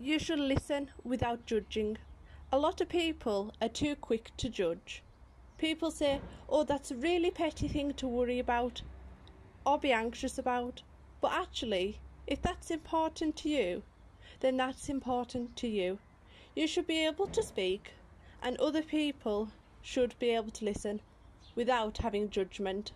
you should listen without judging. A lot of people are too quick to judge. People say, oh, that's a really petty thing to worry about or be anxious about. But actually, if that's important to you, then that's important to you. You should be able to speak, and other people should be able to listen without having judgment.